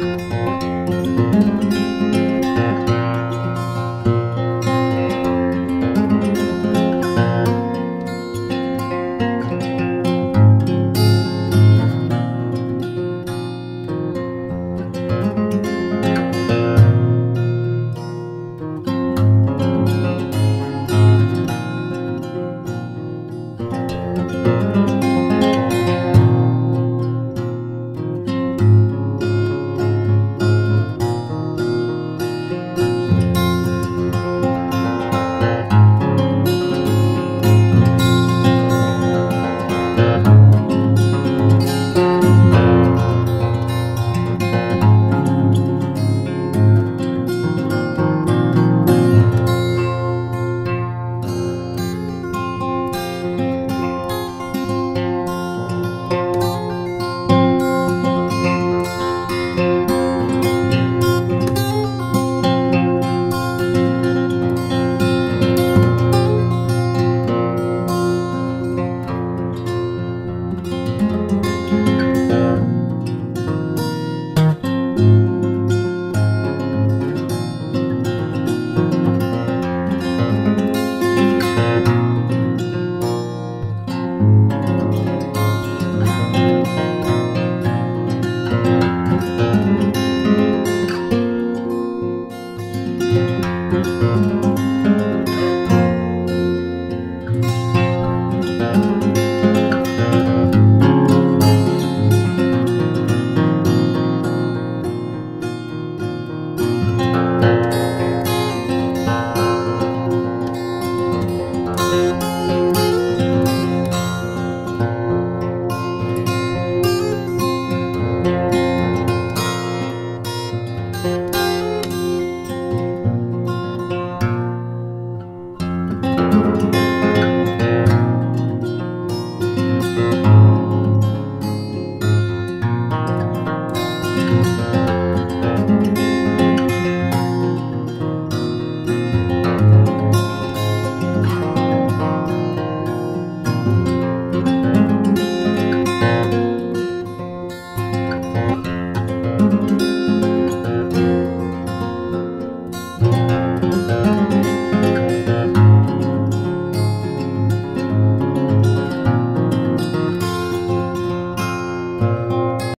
Música Música